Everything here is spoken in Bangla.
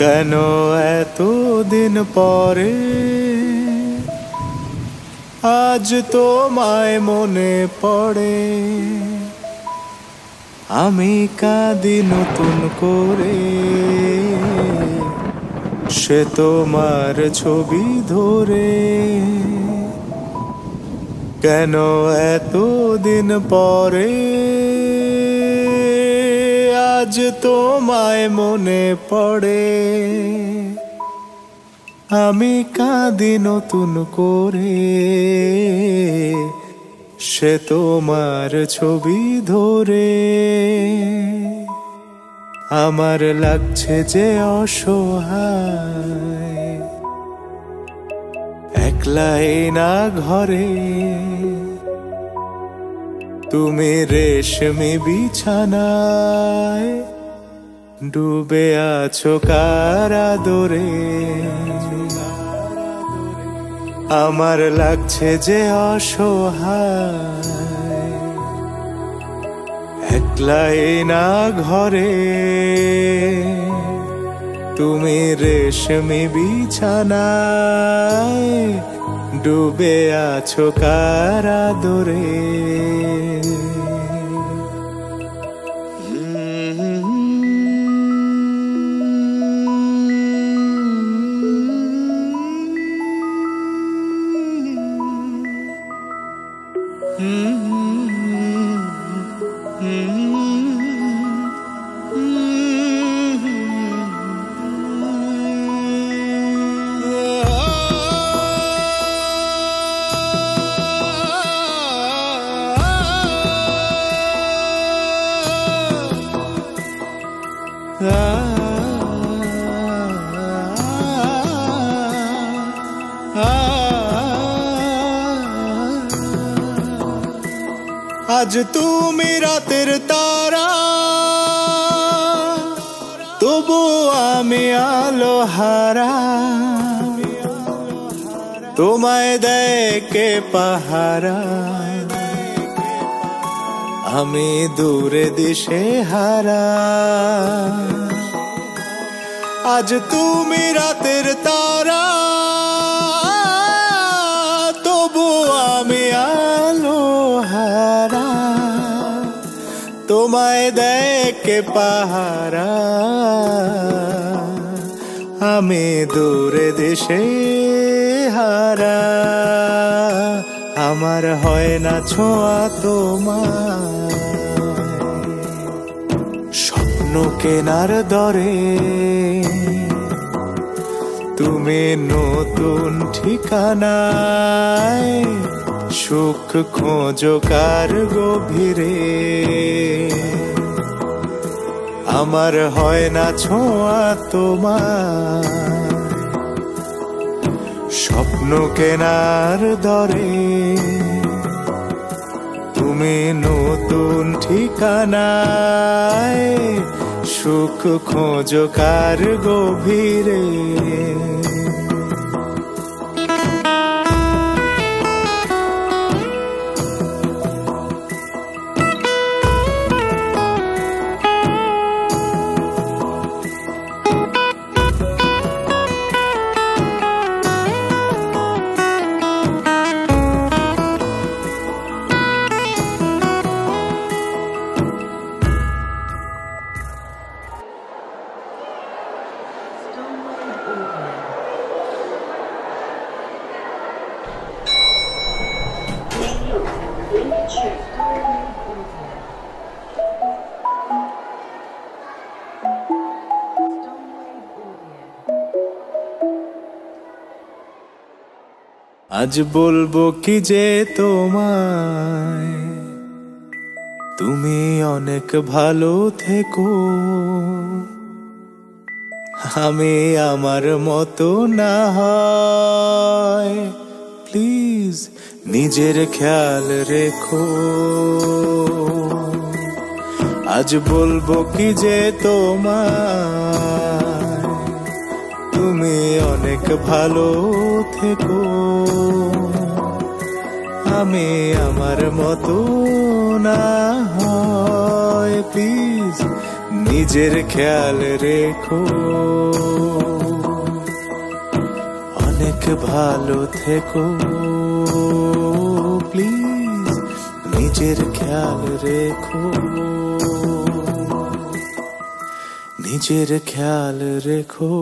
কেন এত দিন পরে? আজ তোমায় মনে পড়ে। আমি কাঁদি নতুন করে। সে তোমার ছবি ধরে। কেন এত দিন পরে? আজ তোমায় মনে পড়ে। আমি কাঁদি নতুন করে। সে তোমার ছবি ধরে। আমার লাগছে যে অসহায়। একলাই না ঘরে তুমি রেশমি বিছানায় ডুবে আছো কারা দরে আমার লাগছে যে অসহায় না ঘরে। তুমি রেশমি বিছানায় ডুবে আছো কারা দরে ah আজ তুমি রাতের তারা। তবু আমি আলো হারা। তোমায় দেখে পাহারা। আমি দূরে দিশে হারা। আজ তুমি রাতের তারা। দেখে পাহারা, আমি দূরে দেশে হারা। আমার হয় না ছোঁয়া তোমার স্বপ্ন কেনার দরে তুমি নতুন ঠিকানায় সুখ খোঁজো কার গভীরে? আমার হয় না ছোঁয়া তোমার। স্বপ্ন কেনার দরে তুমি নতুন ঠিকানায় সুখ খোঁজো কার গভীরে? আজ বলব কি যে তোমায়। তুমি অনেক ভালো থেকো। আমি আমার মতো না হয়। প্লিজ নিজের খেয়াল রেখো। আজ বলব কি যে তোমায়। তুমি অনেক ভালো থেকো। আমি আমার মতো না হয় প্লিজ নিজের খেয়াল রেখো। অনেক ভালো থেকো প্লিজ নিজের খেয়াল রেখো। নিজের খেয়াল রেখো